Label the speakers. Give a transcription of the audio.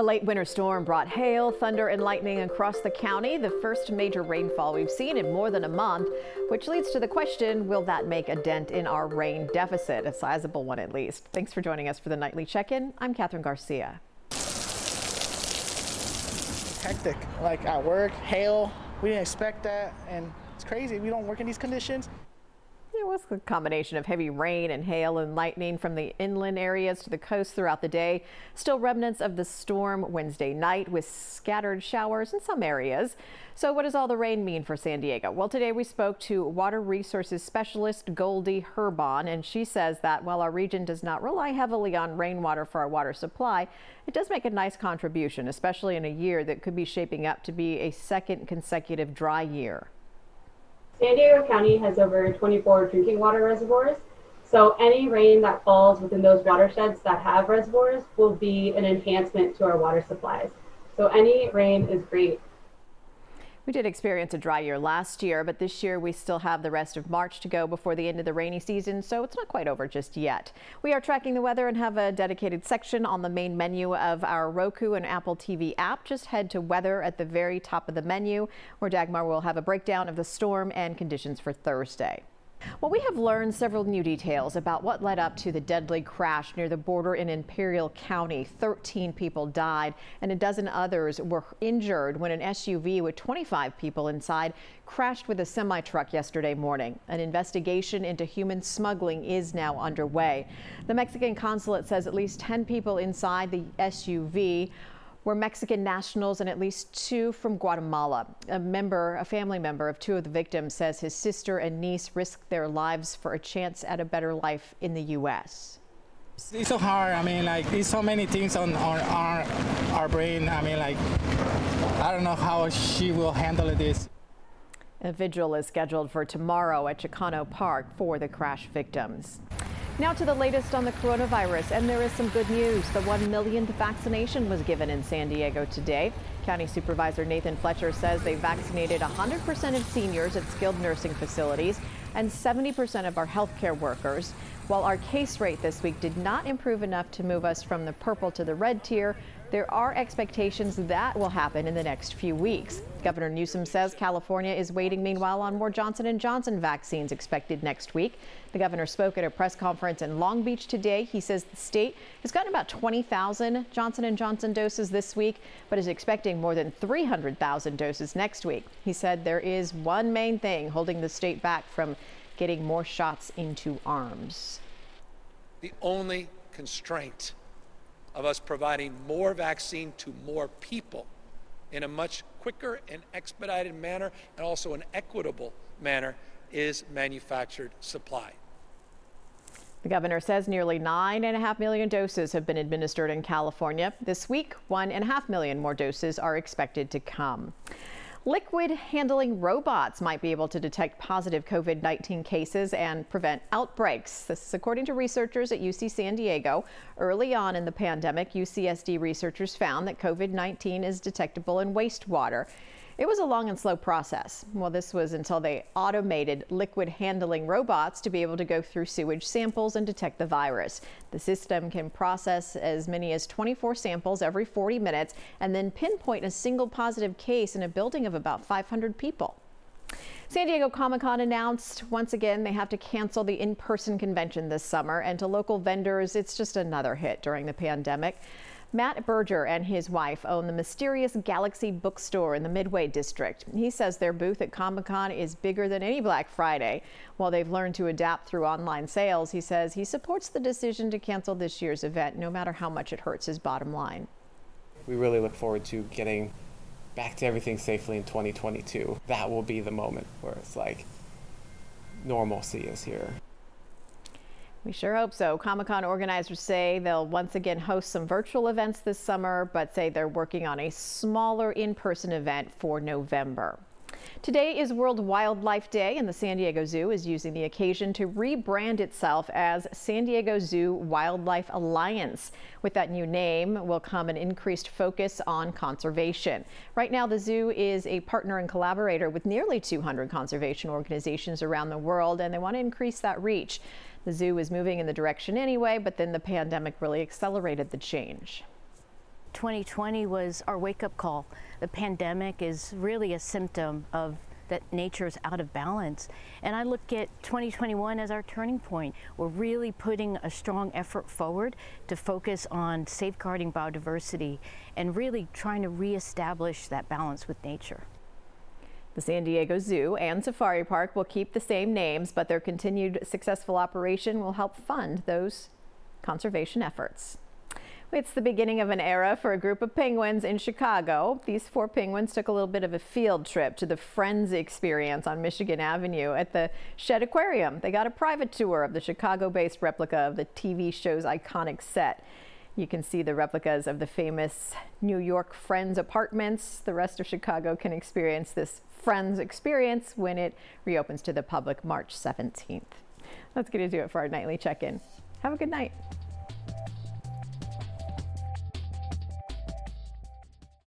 Speaker 1: A late winter storm brought hail, thunder, and lightning across the county, the first major rainfall we've seen in more than a month, which leads to the question, will that make a dent in our rain deficit? A sizable one at least. Thanks for joining us for the nightly check-in. I'm Catherine Garcia.
Speaker 2: Hectic, like at work, hail, we didn't expect that, and it's crazy. We don't work in these conditions.
Speaker 1: It was a combination of heavy rain and hail and lightning from the inland areas to the coast throughout the day. Still remnants of the storm Wednesday night with scattered showers in some areas. So what does all the rain mean for San Diego? Well, today we spoke to water resources specialist Goldy Herbon, and she says that while our region does not rely heavily on rainwater for our water supply, it does make a nice contribution, especially in a year that could be shaping up to be a second consecutive dry year.
Speaker 3: San Diego County has over 24 drinking water reservoirs. So any rain that falls within those watersheds that have reservoirs will be an enhancement to our water supplies. So any rain is great
Speaker 1: we did experience a dry year last year, but this year we still have the rest of March to go before the end of the rainy season, so it's not quite over just yet. We are tracking the weather and have a dedicated section on the main menu of our Roku and Apple TV app. Just head to weather at the very top of the menu, where Dagmar will have a breakdown of the storm and conditions for Thursday. Well, we have learned several new details about what led up to the deadly crash near the border in Imperial County. 13 people died and a dozen others were injured when an SUV with 25 people inside crashed with a semi truck yesterday morning. An investigation into human smuggling is now underway. The Mexican consulate says at least 10 people inside the SUV were Mexican nationals and at least two from Guatemala. A member, a family member of two of the victims says his sister and niece risked their lives for a chance at a better life in the U.S.
Speaker 4: It's so hard. I mean, like, there's so many things on our, our, our brain. I mean, like, I don't know how she will handle this.
Speaker 1: A vigil is scheduled for tomorrow at Chicano Park for the crash victims. Now to the latest on the coronavirus, and there is some good news. The 1 millionth vaccination was given in San Diego today. County Supervisor Nathan Fletcher says they vaccinated 100% of seniors at skilled nursing facilities and 70% of our healthcare workers. While our case rate this week did not improve enough to move us from the purple to the red tier, there are expectations that will happen in the next few weeks. Governor Newsom says California is waiting meanwhile on more Johnson & Johnson vaccines expected next week. The governor spoke at a press conference in Long Beach today. He says the state has gotten about 20,000 Johnson & Johnson doses this week, but is expecting more than 300,000 doses next week. He said there is one main thing holding the state back from getting more shots into arms.
Speaker 5: The only constraint of us providing more vaccine to more people in a much quicker and expedited manner and also an equitable manner is manufactured supply.
Speaker 1: The governor says nearly nine and a half million doses have been administered in California. This week, one and a half million more doses are expected to come. Liquid handling robots might be able to detect positive COVID 19 cases and prevent outbreaks. This is according to researchers at UC San Diego. Early on in the pandemic, UCSD researchers found that COVID 19 is detectable in wastewater. It was a long and slow process. Well, this was until they automated liquid handling robots to be able to go through sewage samples and detect the virus. The system can process as many as 24 samples every 40 minutes and then pinpoint a single positive case in a building of about 500 people. San Diego Comic Con announced once again they have to cancel the in person convention this summer, and to local vendors, it's just another hit during the pandemic. Matt Berger and his wife own the Mysterious Galaxy bookstore in the Midway district. He says their booth at Comic Con is bigger than any Black Friday. While they've learned to adapt through online sales, he says he supports the decision to cancel this year's event no matter how much it hurts his bottom line.
Speaker 6: We really look forward to getting back to everything safely in 2022. That will be the moment where it's like normalcy is here.
Speaker 1: We sure hope so. Comic Con organizers say they'll once again host some virtual events this summer, but say they're working on a smaller in person event for November. Today is World Wildlife Day, and the San Diego Zoo is using the occasion to rebrand itself as San Diego Zoo Wildlife Alliance. With that new name will come an increased focus on conservation. Right now, the zoo is a partner and collaborator with nearly 200 conservation organizations around the world, and they want to increase that reach. The zoo was moving in the direction anyway, but then the pandemic really accelerated the change.
Speaker 7: 2020 was our wake up call. The pandemic is really a symptom of that nature is out of balance. And I look at 2021 as our turning point. We're really putting a strong effort forward to focus on safeguarding biodiversity and really trying to reestablish that balance with nature.
Speaker 1: The San Diego Zoo and Safari Park will keep the same names, but their continued successful operation will help fund those conservation efforts. It's the beginning of an era for a group of penguins in Chicago. These four penguins took a little bit of a field trip to the Friends experience on Michigan Avenue at the Shedd Aquarium. They got a private tour of the Chicago-based replica of the TV show's iconic set. You can see the replicas of the famous New York Friends apartments. The rest of Chicago can experience this Friends experience when it reopens to the public March 17th. That's going to do it for our nightly check-in. Have a good night.